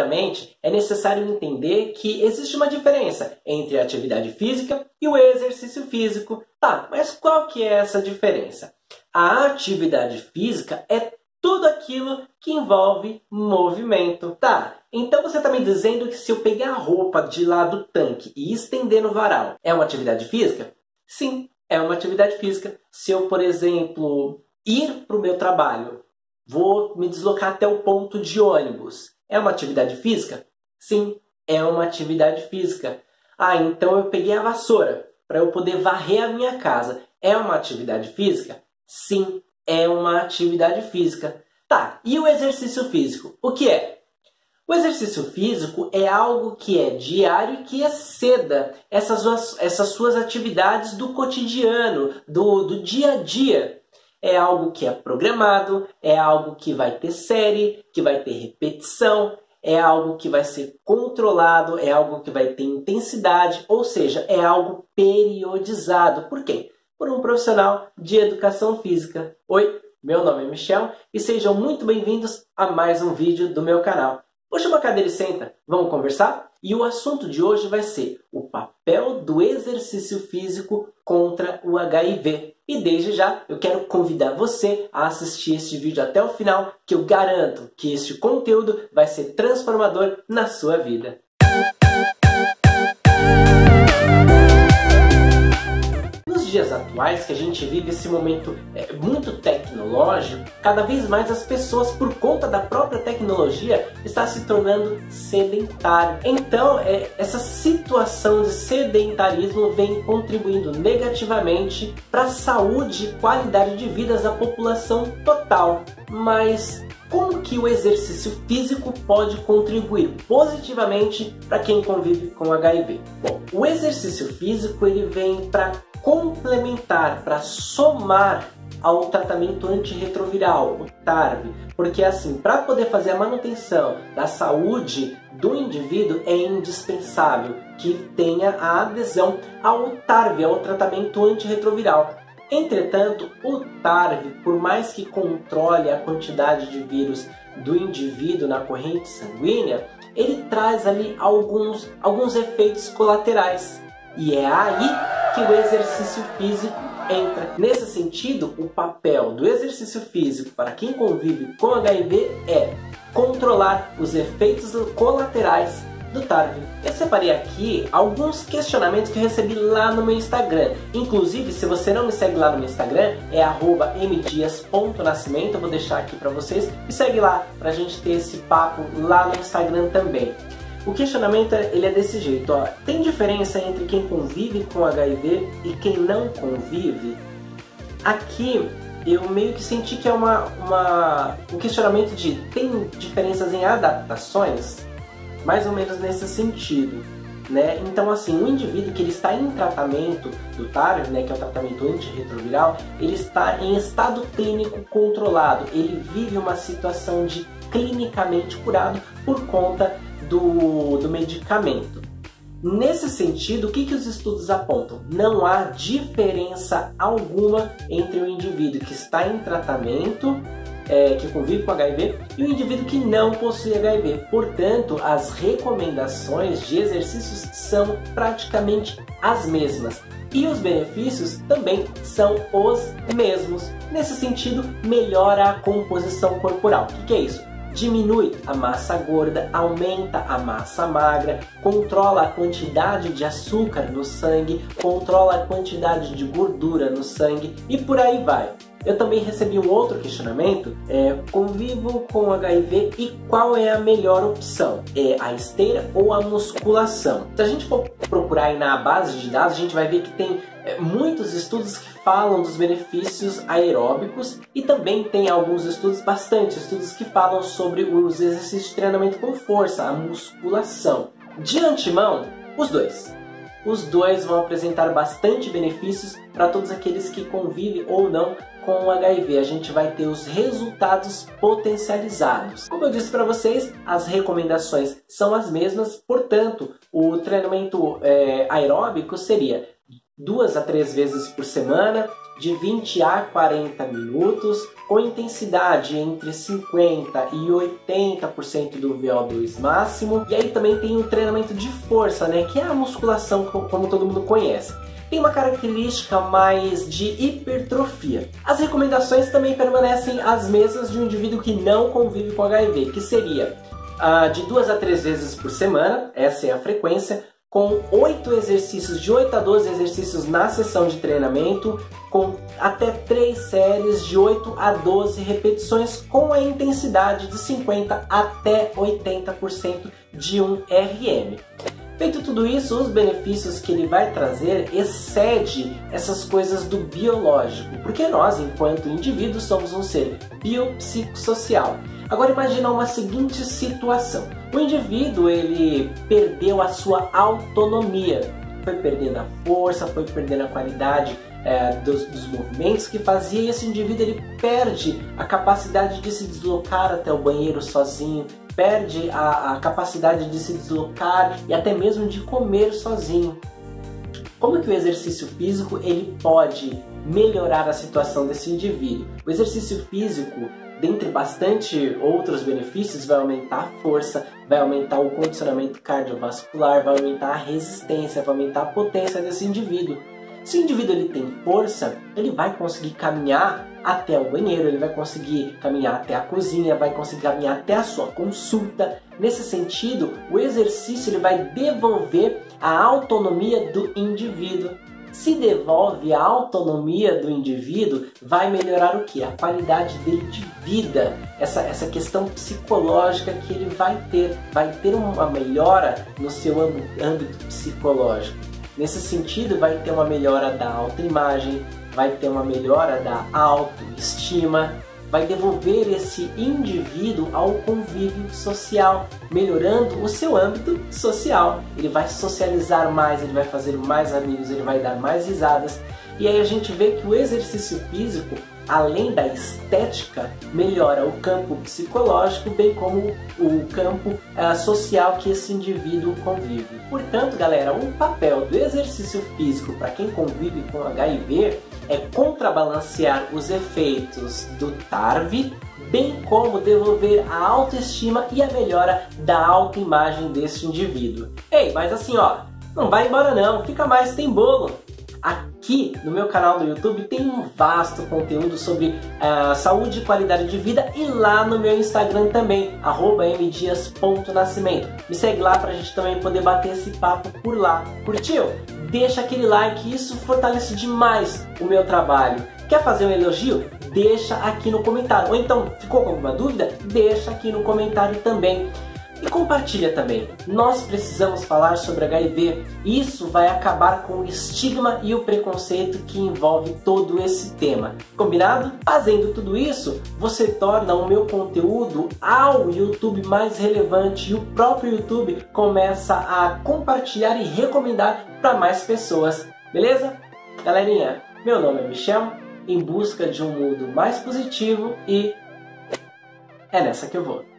Primeiramente, é necessário entender que existe uma diferença entre a atividade física e o exercício físico. Tá, mas qual que é essa diferença? A atividade física é tudo aquilo que envolve movimento. Tá, então você está me dizendo que se eu pegar a roupa de lá do tanque e estender no varal, é uma atividade física? Sim, é uma atividade física. Se eu, por exemplo, ir para o meu trabalho, vou me deslocar até o ponto de ônibus, é uma atividade física? Sim, é uma atividade física. Ah, então eu peguei a vassoura para eu poder varrer a minha casa. É uma atividade física? Sim, é uma atividade física. Tá, e o exercício físico? O que é? O exercício físico é algo que é diário e que exceda essas essas suas atividades do cotidiano, do, do dia a dia. É algo que é programado, é algo que vai ter série, que vai ter repetição, é algo que vai ser controlado, é algo que vai ter intensidade, ou seja, é algo periodizado. Por quê? por um profissional de educação física. Oi, meu nome é Michel e sejam muito bem-vindos a mais um vídeo do meu canal. Puxa uma cadeira e senta, vamos conversar? E o assunto de hoje vai ser o papel do exercício físico contra o HIV. E desde já eu quero convidar você a assistir este vídeo até o final, que eu garanto que este conteúdo vai ser transformador na sua vida. Dias atuais, que a gente vive esse momento é, muito tecnológico, cada vez mais as pessoas, por conta da própria tecnologia, está se tornando sedentário. Então, é, essa situação de sedentarismo vem contribuindo negativamente para a saúde e qualidade de vida da população total. Mas como que o exercício físico pode contribuir positivamente para quem convive com HIV? Bom, o exercício físico ele vem para complementar, para somar ao tratamento antirretroviral, o TARV, porque assim, para poder fazer a manutenção da saúde do indivíduo é indispensável que tenha a adesão ao TARV, ao tratamento antirretroviral. Entretanto, o TARV, por mais que controle a quantidade de vírus do indivíduo na corrente sanguínea, ele traz ali alguns, alguns efeitos colaterais. E é aí que o exercício físico entra. Nesse sentido, o papel do exercício físico para quem convive com HIV é controlar os efeitos colaterais do TARV. Eu separei aqui alguns questionamentos que eu recebi lá no meu Instagram. Inclusive, se você não me segue lá no meu Instagram, é mdias.nascimento. Eu vou deixar aqui para vocês. E segue lá para a gente ter esse papo lá no Instagram também. O questionamento ele é desse jeito, ó. Tem diferença entre quem convive com HIV e quem não convive? Aqui eu meio que senti que é uma, uma, um questionamento de tem diferenças em adaptações? Mais ou menos nesse sentido. Né? Então, assim, o indivíduo que ele está em tratamento do TARV, né, que é o tratamento antirretroviral, ele está em estado clínico controlado, ele vive uma situação de clinicamente curado por conta do, do medicamento. Nesse sentido, o que, que os estudos apontam? Não há diferença alguma entre o indivíduo que está em tratamento, é, que convive com HIV, e o indivíduo que não possui HIV. Portanto, as recomendações de exercícios são praticamente as mesmas. E os benefícios também são os mesmos. Nesse sentido, melhora a composição corporal. O que, que é isso? diminui a massa gorda, aumenta a massa magra, controla a quantidade de açúcar no sangue, controla a quantidade de gordura no sangue e por aí vai. Eu também recebi um outro questionamento: é, convivo com HIV e qual é a melhor opção? É a esteira ou a musculação? Se a gente for procurar aí na base de dados, a gente vai ver que tem é, muitos estudos que falam dos benefícios aeróbicos e também tem alguns estudos, bastante estudos que falam sobre os exercícios de treinamento com força, a musculação. De antemão, os dois. Os dois vão apresentar bastante benefícios para todos aqueles que convivem ou não com o HIV. A gente vai ter os resultados potencializados. Como eu disse para vocês, as recomendações são as mesmas, portanto, o treinamento é, aeróbico seria duas a três vezes por semana, de 20 a 40 minutos, com intensidade entre 50 e 80% do VO2 máximo. E aí também tem o treinamento de força, né, que é a musculação como todo mundo conhece tem uma característica mais de hipertrofia. As recomendações também permanecem as mesmas de um indivíduo que não convive com HIV, que seria uh, de duas a três vezes por semana, essa é a frequência, com 8 exercícios, de 8 a 12 exercícios na sessão de treinamento, com até 3 séries de 8 a 12 repetições, com a intensidade de 50 até 80% de um RM. Feito tudo isso, os benefícios que ele vai trazer excede essas coisas do biológico, porque nós, enquanto indivíduos, somos um ser biopsicossocial. Agora imagina uma seguinte situação. O indivíduo ele perdeu a sua autonomia, foi perdendo a força, foi perdendo a qualidade é, dos, dos, movimentos que fazia e esse indivíduo ele perde a capacidade de se deslocar até o banheiro sozinho, perde a, a capacidade de se deslocar e até mesmo de comer sozinho. Como que o exercício físico ele pode melhorar a situação desse indivíduo? O exercício físico dentre bastante outros benefícios, vai aumentar a força, vai aumentar o condicionamento cardiovascular, vai aumentar a resistência, vai aumentar a potência desse indivíduo. Se o indivíduo ele tem força, ele vai conseguir caminhar até o banheiro, ele vai conseguir caminhar até a cozinha, vai conseguir caminhar até a sua consulta. Nesse sentido, o exercício ele vai devolver a autonomia do indivíduo se devolve a autonomia do indivíduo, vai melhorar o que? A qualidade dele de vida, essa, essa questão psicológica que ele vai ter, vai ter uma melhora no seu âmbito psicológico. Nesse sentido, vai ter uma melhora da autoimagem, vai ter uma melhora da autoestima, vai devolver esse indivíduo ao convívio social, melhorando o seu âmbito social. Ele vai socializar mais, ele vai fazer mais amigos, ele vai dar mais risadas. E aí a gente vê que o exercício físico, além da estética, melhora o campo psicológico, bem como o campo uh, social que esse indivíduo convive. Portanto, galera, o papel do exercício físico para quem convive com HIV é contrabalancear os efeitos do TARV, bem como devolver a autoestima e a melhora da autoimagem deste indivíduo. Ei, mas assim ó, não vai embora não, fica mais, tem bolo! Aqui no meu canal do YouTube tem um vasto conteúdo sobre uh, saúde e qualidade de vida e lá no meu Instagram também, mdias.nascimento. Me segue lá pra gente também poder bater esse papo por lá. Curtiu? Deixa aquele like, isso fortalece demais o meu trabalho. Quer fazer um elogio? Deixa aqui no comentário. Ou então, ficou com alguma dúvida? Deixa aqui no comentário também. E compartilha também. Nós precisamos falar sobre HIV. Isso vai acabar com o estigma e o preconceito que envolve todo esse tema. Combinado? Fazendo tudo isso, você torna o meu conteúdo ao YouTube mais relevante e o próprio YouTube começa a compartilhar e recomendar para mais pessoas. Beleza? Galerinha, meu nome é Michel, em busca de um mundo mais positivo e é nessa que eu vou.